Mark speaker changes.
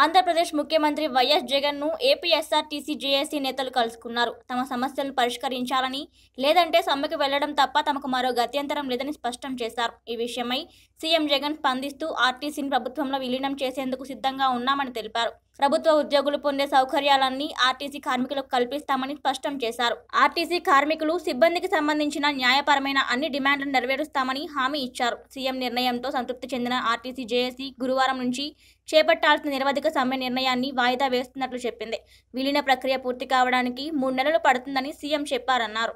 Speaker 1: ఆంధ్రప్రదేశ్ ముఖ్యమంత్రి వైఎస్ జగన్ను APSRTC JAC నేతలు కలుసుకున్నారు. తమ సమస్యలను పరిష్కరించాలని లేదంటే సమ్మెకు వెళ్ళడం తప్ప తమకు మరో గత్యంతరం లేదని స్పష్టం చేశారు. ఈ విషయమై సీఎం జగన్ స్పందిస్తూ ఆర్టీసీని ప్రభుత్వంలో విలీనం చేసేందుకు సిద్ధంగా ఉన్నామని తెలిపారు. ప్రభుత్వ ఉద్యోగులు పొందే సౌకర్యాలన్నీ ఆర్టీసీ కార్మికులకు కల్పిస్తామని స్పష్టం చేశారు. ఆర్టీసీ కార్మికులు సిబ్బందికి సంబంధించిన న్యాయపరమైన అన్ని డిమాండ్లను నెరవేరుస్తామని హామీ ఇచ్చారు. సీఎం నిర్ణయంతో సంతృప్తి చెందిన ఆర్టీసీ జేఏసీ గురువారం నుంచి చేపట్టాల్సిన నిరవధిక సమ్మె నిర్ణయాన్ని వాయిదా వేస్తున్నట్లు చెప్పింది. విలీన ప్రక్రియ పూర్తి కావడానికి మూడు నెలలు పడుతుందని సీఎం చెప్పారన్నారు.